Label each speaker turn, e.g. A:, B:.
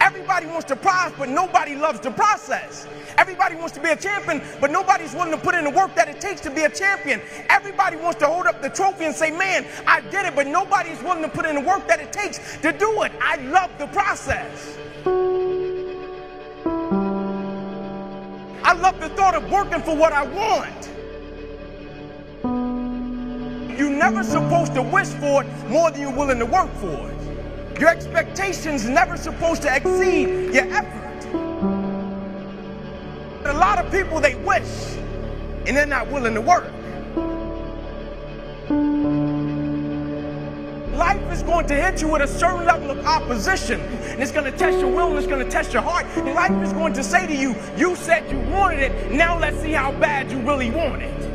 A: Everybody wants to prize, but nobody loves the process. Everybody wants to be a champion, but nobody's willing to put in the work that it takes to be a champion. Everybody wants to hold up the trophy and say, man, I did it, but nobody's willing to put in the work that it takes to do it. I love the process. I love the thought of working for what I want. You're never supposed to wish for it more than you're willing to work for it. Your expectations never supposed to exceed your effort. But A lot of people they wish and they're not willing to work. Life is going to hit you with a certain level of opposition. And it's going to test your will and it's going to test your heart. And life is going to say to you, you said you wanted it, now let's see how bad you really want it.